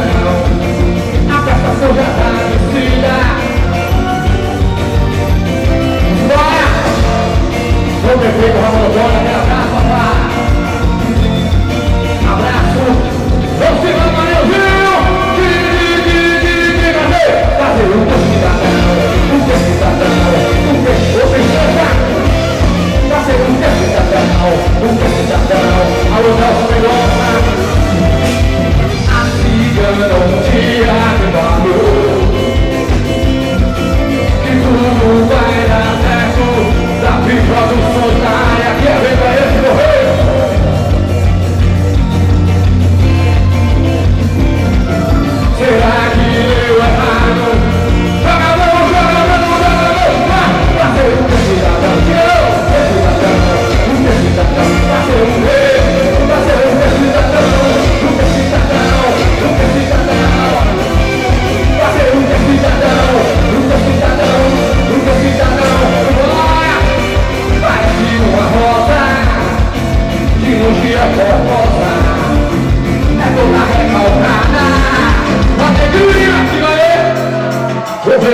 do patrão. A prestação já tá descida.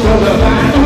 sou danado